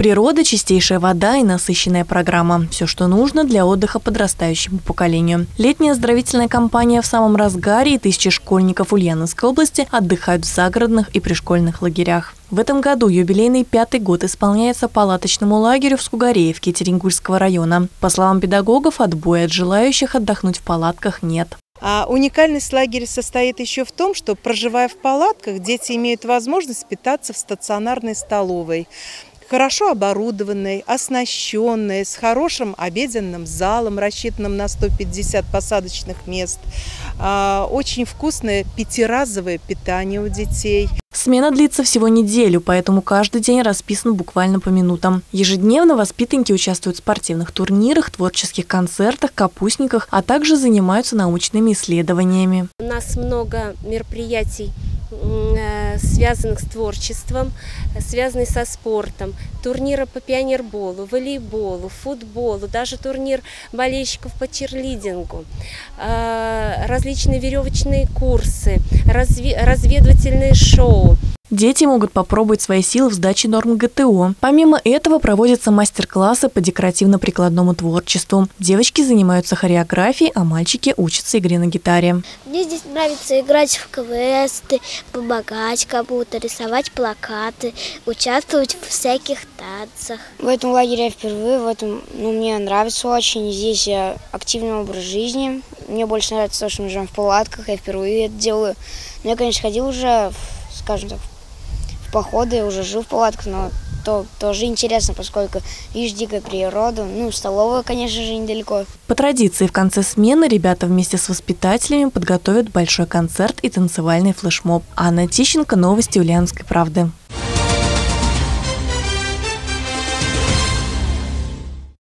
Природа, чистейшая вода и насыщенная программа. Все, что нужно для отдыха подрастающему поколению. Летняя оздоровительная кампания в самом разгаре, и тысячи школьников Ульяновской области отдыхают в загородных и пришкольных лагерях. В этом году юбилейный пятый год исполняется палаточному лагерю в Скугареевке Теренгульского района. По словам педагогов, отбоя от желающих отдохнуть в палатках нет. А уникальность лагеря состоит еще в том, что, проживая в палатках, дети имеют возможность питаться в стационарной столовой хорошо оборудованной, оснащенной, с хорошим обеденным залом, рассчитанным на 150 посадочных мест. А, очень вкусное пятиразовое питание у детей. Смена длится всего неделю, поэтому каждый день расписан буквально по минутам. Ежедневно воспитанники участвуют в спортивных турнирах, творческих концертах, капустниках, а также занимаются научными исследованиями. У нас много мероприятий связанных с творчеством, связанных со спортом. Турниры по пионерболу, волейболу, футболу, даже турнир болельщиков по черлидингу, э, различные веревочные курсы, разведывательные шоу. Дети могут попробовать свои силы в сдаче норм ГТО. Помимо этого проводятся мастер-классы по декоративно-прикладному творчеству. Девочки занимаются хореографией, а мальчики учатся игре на гитаре. Мне здесь нравится играть в квесты, помогать кому-то, рисовать плакаты, участвовать в всяких танцах. В этом лагере я впервые, в этом ну, мне нравится очень. Здесь я активный образ жизни. Мне больше нравится то, что мы живем в палатках, я впервые это делаю. Но я, конечно, ходил уже, скажем так, походы, уже жил в палатках, но то тоже интересно, поскольку видишь дикую природу. Ну, столовая, конечно же, недалеко. По традиции, в конце смены ребята вместе с воспитателями подготовят большой концерт и танцевальный флешмоб. Анна Тищенко, новости Ульяновской правды.